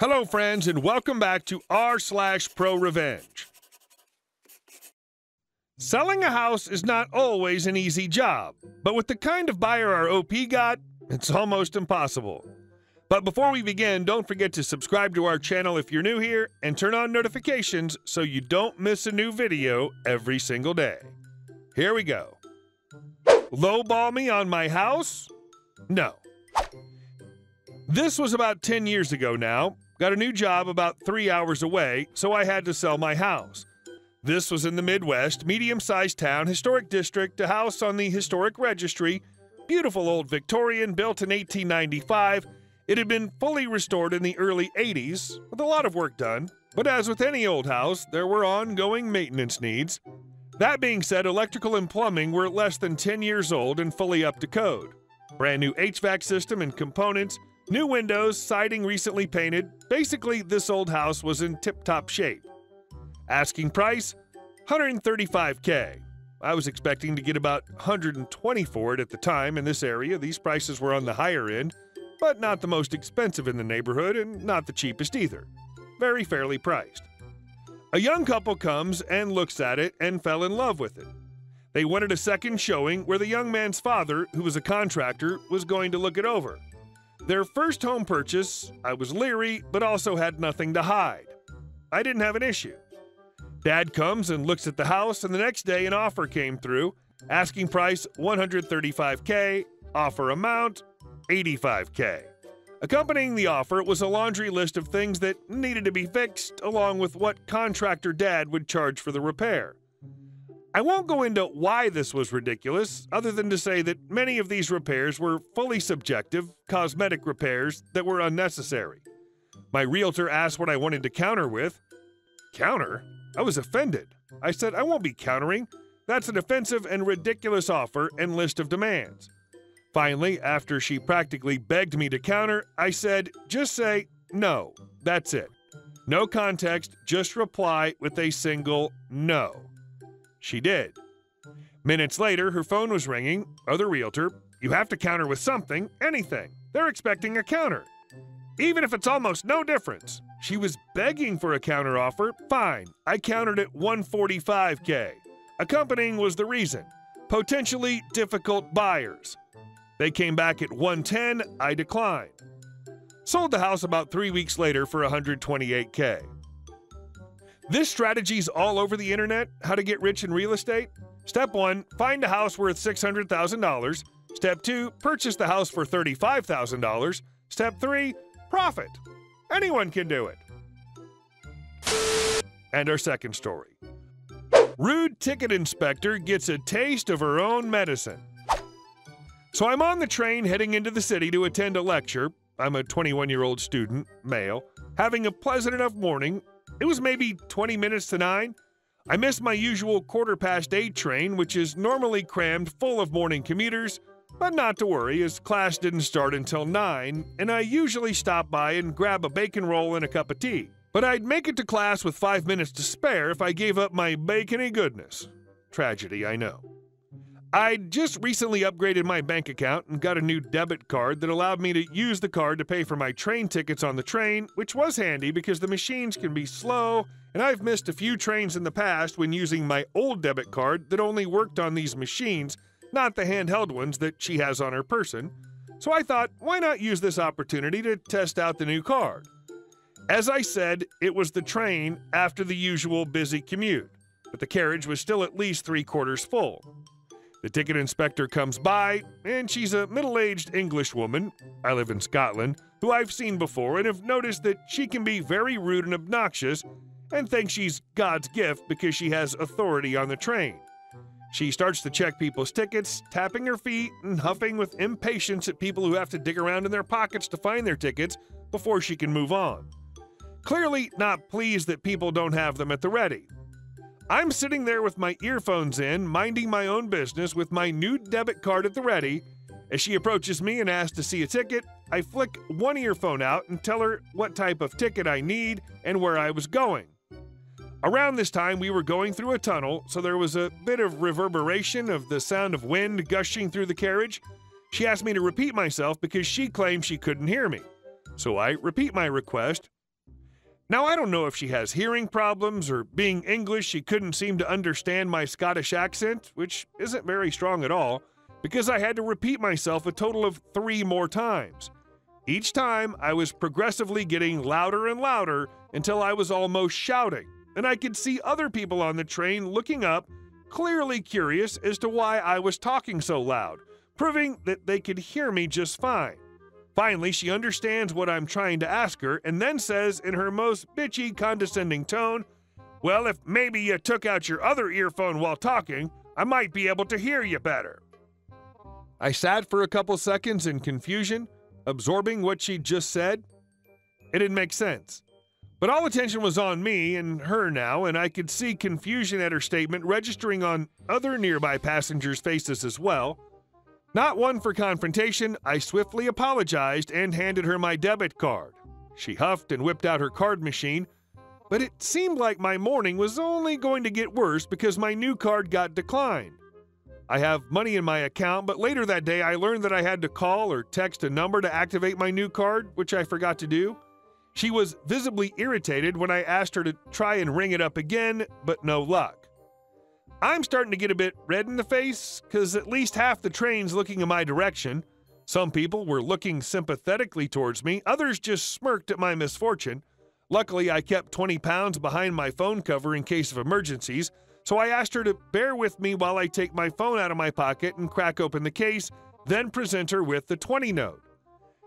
Hello, friends, and welcome back to r slash pro revenge. Selling a house is not always an easy job, but with the kind of buyer our OP got, it's almost impossible. But before we begin, don't forget to subscribe to our channel if you're new here and turn on notifications so you don't miss a new video every single day. Here we go. Lowball me on my house? No. This was about 10 years ago now, Got a new job about three hours away, so I had to sell my house. This was in the Midwest, medium sized town, historic district, a house on the historic registry, beautiful old Victorian, built in 1895. It had been fully restored in the early 80s, with a lot of work done. But as with any old house, there were ongoing maintenance needs. That being said, electrical and plumbing were less than 10 years old and fully up to code. Brand new HVAC system and components, New windows, siding recently painted. Basically, this old house was in tip top shape. Asking price 135K. I was expecting to get about 120 for it at the time in this area. These prices were on the higher end, but not the most expensive in the neighborhood and not the cheapest either. Very fairly priced. A young couple comes and looks at it and fell in love with it. They wanted a second showing where the young man's father, who was a contractor, was going to look it over. Their first home purchase, I was leery, but also had nothing to hide. I didn't have an issue. Dad comes and looks at the house, and the next day an offer came through. Asking price 135K, offer amount 85K. Accompanying the offer was a laundry list of things that needed to be fixed, along with what contractor dad would charge for the repair. I won't go into why this was ridiculous, other than to say that many of these repairs were fully subjective, cosmetic repairs that were unnecessary. My realtor asked what I wanted to counter with. Counter? I was offended. I said, I won't be countering. That's an offensive and ridiculous offer and list of demands. Finally, after she practically begged me to counter, I said, just say, no, that's it. No context, just reply with a single no. She did. Minutes later, her phone was ringing. Other realtor, you have to counter with something, anything. They're expecting a counter. Even if it's almost no difference. She was begging for a counter offer. Fine. I countered at 145K. Accompanying was the reason. Potentially difficult buyers. They came back at 110. I declined. Sold the house about three weeks later for 128K. This strategy's all over the internet. How to get rich in real estate? Step one, find a house worth $600,000. Step two, purchase the house for $35,000. Step three, profit. Anyone can do it. And our second story. Rude ticket inspector gets a taste of her own medicine. So I'm on the train heading into the city to attend a lecture. I'm a 21 year old student, male, having a pleasant enough morning it was maybe 20 minutes to 9. I missed my usual quarter past 8 train, which is normally crammed full of morning commuters, but not to worry, as class didn't start until 9, and I usually stop by and grab a bacon roll and a cup of tea. But I'd make it to class with 5 minutes to spare if I gave up my bacony goodness. Tragedy, I know. I just recently upgraded my bank account and got a new debit card that allowed me to use the card to pay for my train tickets on the train, which was handy because the machines can be slow, and I've missed a few trains in the past when using my old debit card that only worked on these machines, not the handheld ones that she has on her person. So I thought, why not use this opportunity to test out the new card? As I said, it was the train after the usual busy commute, but the carriage was still at least three quarters full. The ticket inspector comes by, and she's a middle aged English woman, I live in Scotland, who I've seen before and have noticed that she can be very rude and obnoxious and thinks she's God's gift because she has authority on the train. She starts to check people's tickets, tapping her feet and huffing with impatience at people who have to dig around in their pockets to find their tickets before she can move on. Clearly not pleased that people don't have them at the ready. I'm sitting there with my earphones in, minding my own business with my new debit card at the ready. As she approaches me and asks to see a ticket, I flick one earphone out and tell her what type of ticket I need and where I was going. Around this time, we were going through a tunnel, so there was a bit of reverberation of the sound of wind gushing through the carriage. She asked me to repeat myself because she claimed she couldn't hear me. So I repeat my request Now, I don't know if she has hearing problems or being English, she couldn't seem to understand my Scottish accent, which isn't very strong at all, because I had to repeat myself a total of three more times. Each time, I was progressively getting louder and louder until I was almost shouting, and I could see other people on the train looking up, clearly curious as to why I was talking so loud, proving that they could hear me just fine. Finally, she understands what I'm trying to ask her and then says in her most bitchy, condescending tone, Well, if maybe you took out your other earphone while talking, I might be able to hear you better. I sat for a couple seconds in confusion, absorbing what she'd just said. It didn't make sense. But all attention was on me and her now, and I could see confusion at her statement registering on other nearby passengers' faces as well. Not one for confrontation, I swiftly apologized and handed her my debit card. She huffed and whipped out her card machine, but it seemed like my morning was only going to get worse because my new card got declined. I have money in my account, but later that day I learned that I had to call or text a number to activate my new card, which I forgot to do. She was visibly irritated when I asked her to try and ring it up again, but no luck. I'm starting to get a bit red in the face because at least half the train's looking in my direction. Some people were looking sympathetically towards me, others just smirked at my misfortune. Luckily, I kept 20 pounds behind my phone cover in case of emergencies, so I asked her to bear with me while I take my phone out of my pocket and crack open the case, then present her with the 20 note.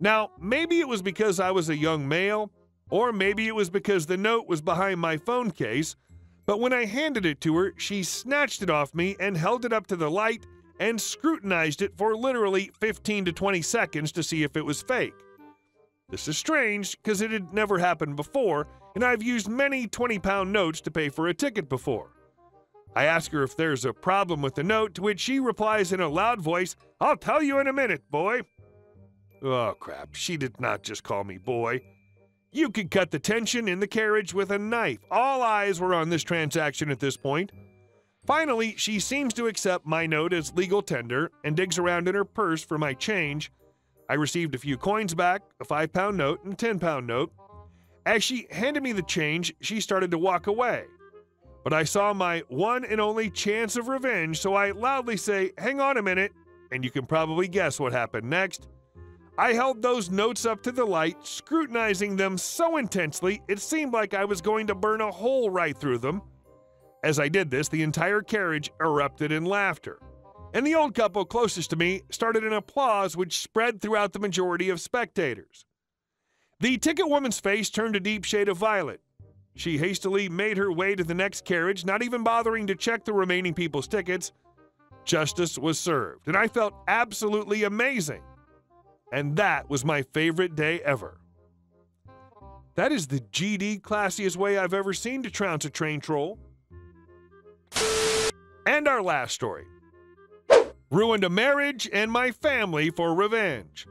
Now, maybe it was because I was a young male, or maybe it was because the note was behind my phone case, but when I handed it to her, she snatched it off me and held it up to the light and scrutinized it for literally 15 to 20 seconds to see if it was fake. This is strange because it had never happened before, and I've used many 20 pound notes to pay for a ticket before. I ask her if there's a problem with the note, to which she replies in a loud voice, I'll tell you in a minute, boy. Oh crap, she did not just call me boy. You could cut the tension in the carriage with a knife. All eyes were on this transaction at this point. Finally, she seems to accept my note as legal tender and digs around in her purse for my change. I received a few coins back, a 5 pound note and a 10 pound note. As she handed me the change, she started to walk away. But I saw my one and only chance of revenge, so I loudly say, Hang on a minute, and you can probably guess what happened next. I held those notes up to the light, scrutinizing them so intensely it seemed like I was going to burn a hole right through them. As I did this, the entire carriage erupted in laughter, and the old couple closest to me started an applause which spread throughout the majority of spectators. The ticket woman's face turned a deep shade of violet. She hastily made her way to the next carriage, not even bothering to check the remaining people's tickets. Justice was served, and I felt absolutely amazing and that was my favorite day ever. That is the GD classiest way I've ever seen to trounce a train troll. And our last story. Ruined a marriage and my family for revenge.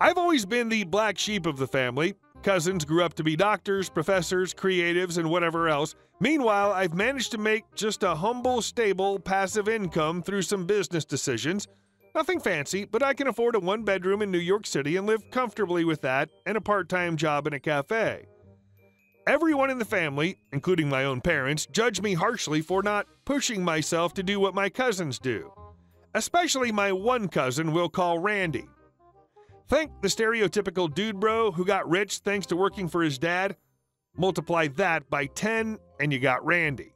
I've always been the black sheep of the family. Cousins grew up to be doctors, professors, creatives, and whatever else. Meanwhile, I've managed to make just a humble, stable, passive income through some business decisions Nothing fancy, but I can afford a one bedroom in New York City and live comfortably with that and a part time job in a cafe. Everyone in the family, including my own parents, judge me harshly for not pushing myself to do what my cousins do. Especially my one cousin we'll call Randy. Think the stereotypical dude bro who got rich thanks to working for his dad? Multiply that by 10 and you got Randy.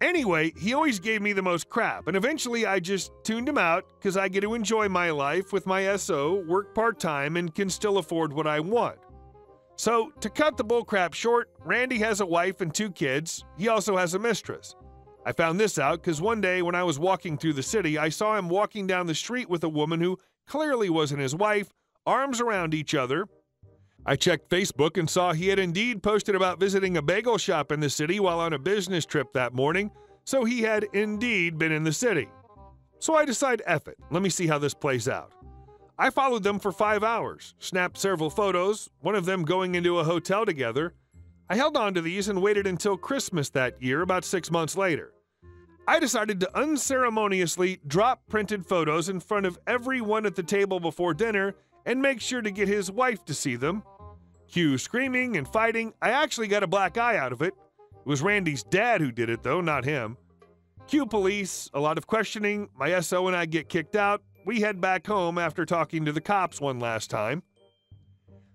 Anyway, he always gave me the most crap, and eventually I just tuned him out because I get to enjoy my life with my SO, work part time, and can still afford what I want. So, to cut the bullcrap short, Randy has a wife and two kids. He also has a mistress. I found this out because one day when I was walking through the city, I saw him walking down the street with a woman who clearly wasn't his wife, arms around each other, I checked Facebook and saw he had indeed posted about visiting a bagel shop in the city while on a business trip that morning, so he had indeed been in the city. So I decided, F it, let me see how this plays out. I followed them for five hours, snapped several photos, one of them going into a hotel together. I held on to these and waited until Christmas that year, about six months later. I decided to unceremoniously drop printed photos in front of everyone at the table before dinner and make sure to get his wife to see them, Q screaming and fighting. I actually got a black eye out of it. It was Randy's dad who did it, though, not him. Q police, a lot of questioning. My SO and I get kicked out. We head back home after talking to the cops one last time.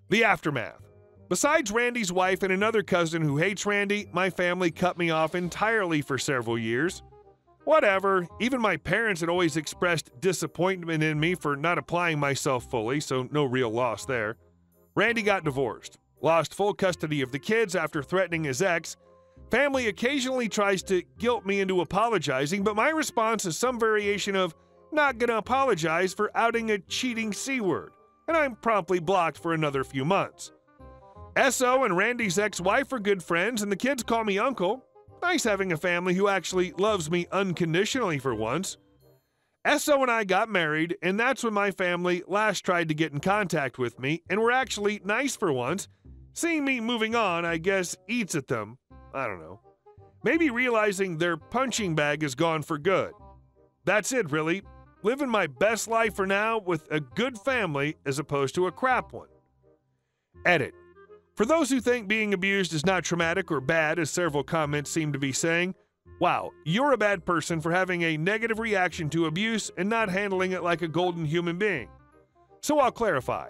The aftermath. Besides Randy's wife and another cousin who hates Randy, my family cut me off entirely for several years. Whatever, even my parents had always expressed disappointment in me for not applying myself fully, so no real loss there. Randy got divorced, lost full custody of the kids after threatening his ex, Family occasionally tries to guilt me into apologizing, but my response is some variation of, not gonna apologize for outing a cheating C word, and I'm promptly blocked for another few months. SO and Randy's ex wife are good friends, and the kids call me uncle. Nice having a family who actually loves me unconditionally for once. SO and I got married, and that's when my family last tried to get in contact with me, and were actually nice for once. Seeing me moving on, I guess, eats at them, I don't know. Maybe realizing their punching bag is gone for good. That's it, really. Living my best life for now with a good family as opposed to a crap one. Edit. For those who think being abused is not traumatic or bad, as several comments seem to be saying, wow, you're a bad person for having a negative reaction to abuse and not handling it like a golden human being. So I'll clarify.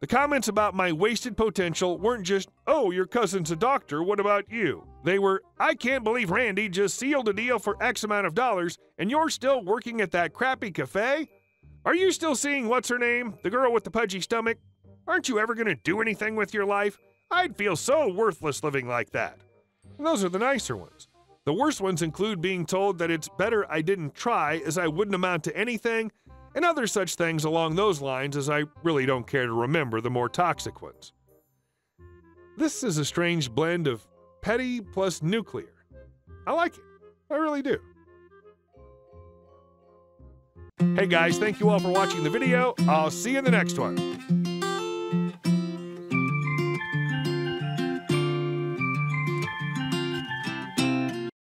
The comments about my wasted potential weren't just, oh, your cousin's a doctor, what about you? They were, I can't believe Randy just sealed a deal for X amount of dollars and you're still working at that crappy cafe? Are you still seeing what's her name, the girl with the pudgy stomach? Aren't you ever going to do anything with your life? I'd feel so worthless living like that. Those are the nicer ones. The worst ones include being told that it's better I didn't try as I wouldn't amount to anything and other such things along those lines as I really don't care to remember the more toxic ones. This is a strange blend of petty plus nuclear. I like it. I really do. Hey guys, thank you all for watching the video. I'll see you in the next one.